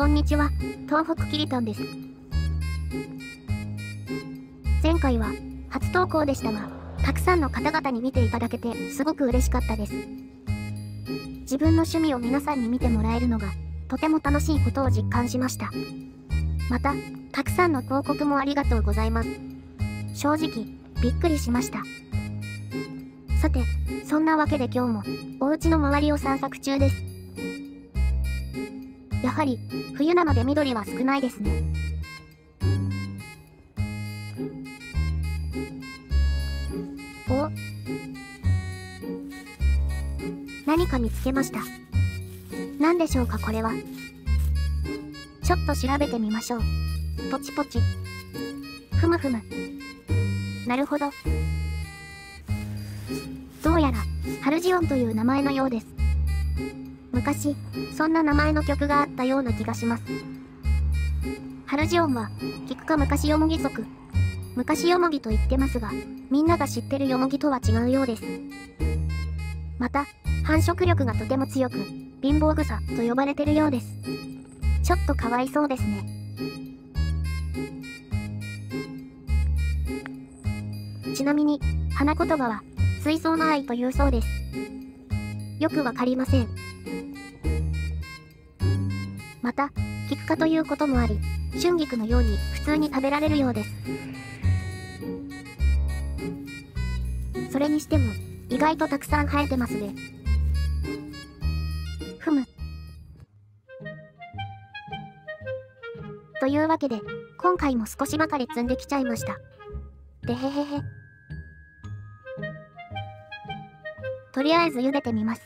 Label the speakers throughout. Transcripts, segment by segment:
Speaker 1: こんにちは、東北キリトンです。前回は初投稿でしたが、たくさんの方々に見ていただけてすごく嬉しかったです。自分の趣味を皆さんに見てもらえるのがとても楽しいことを実感しました。また、たくさんの広告もありがとうございます。正直、びっくりしました。さて、そんなわけで今日もお家の周りを散策中です。やはり、冬なので緑は少ないですね。お何か見つけました。何でしょうかこれは。ちょっと調べてみましょう。ポチポチ。ふむふむ。なるほど。どうやら、ハルジオンという名前のようです。昔、そんな名前の曲があったような気がします。ハルジオンは、キク科昔ヨモギ族。昔ヨモギと言ってますが、みんなが知ってるヨモギとは違うようです。また、繁殖力がとても強く、貧乏草と呼ばれてるようです。ちょっとかわいそうですね。ちなみに、花言葉は、水槽の愛というそうです。よくわかりません。また、菊花ということもあり、春菊のように普通に食べられるようです。それにしても、意外とたくさん生えてますね。ふむ。というわけで、今回も少しばかり積んできちゃいました。でへへへ。とりあえず茹でてみます。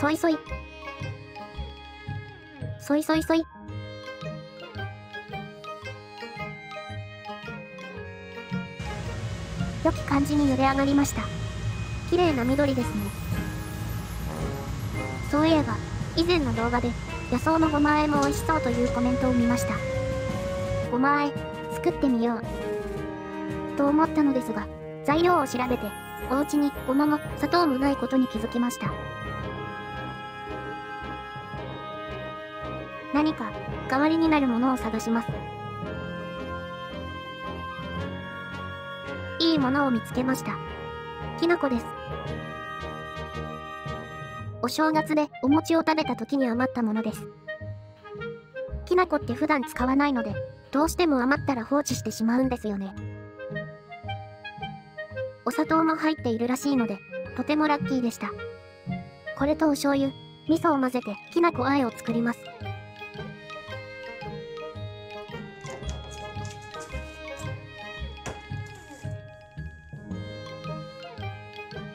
Speaker 1: そいそい。そいそいそい。良き感じに茹で上がりました。綺麗な緑ですね。そういえば、以前の動画で、野草のごま和えも美味しそうというコメントを見ました。ごま和え、作ってみよう。と思ったのですが、材料を調べて、お家にごまも砂糖もないことに気づきました。何か代わりになるものを探します。いいものを見つけました。きなこです。お正月でお餅を食べた時に余ったものです。きなこって普段使わないので、どうしても余ったら放置してしまうんですよね。お砂糖も入っているらしいので、とてもラッキーでした。これとお醤油、味噌を混ぜてきなこあえを作ります。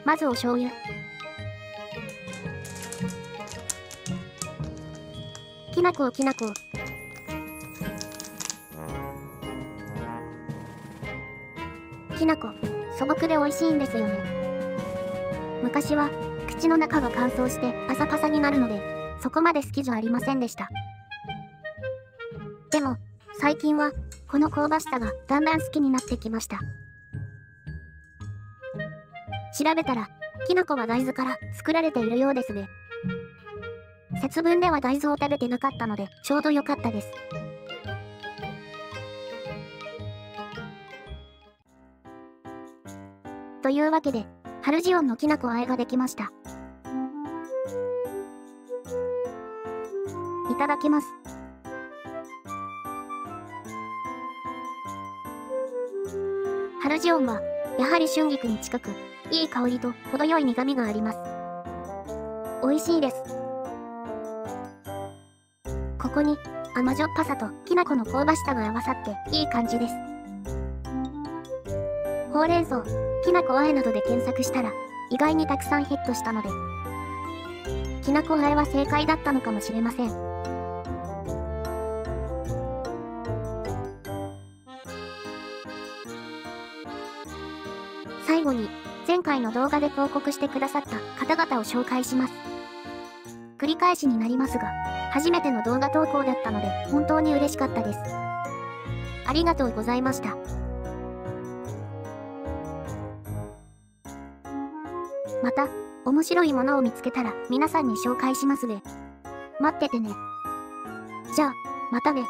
Speaker 1: まずお醤油。きなこきなこきなこ、素朴で美味しいんですよね。昔は、口の中が乾燥してパサパサになるので、そこまで好きじゃありませんでした。でも、最近は、この香ばしさがだんだん好きになってきました。調べたら、きな粉は大豆から作られているようですね。節分では大豆を食べてなかったので、ちょうど良かったです。というわけで、ハルジオンのきなこあえができました。いただきます。ハルジオンは、やはり春菊に近く、いい香りと程よい苦味があります。美味しいです。ここに甘じょっぱさときな粉の香ばしさが合わさっていい感じです。ほうれん草、きなこあえなどで検索したら意外にたくさんヒットしたので、きなこあえは正解だったのかもしれません。最後に、前回の動画で報告してくださった方々を紹介します。繰り返しになりますが、初めての動画投稿だったので本当に嬉しかったです。ありがとうございました。また、面白いものを見つけたら皆さんに紹介しますべ。待っててね。じゃあ、またね。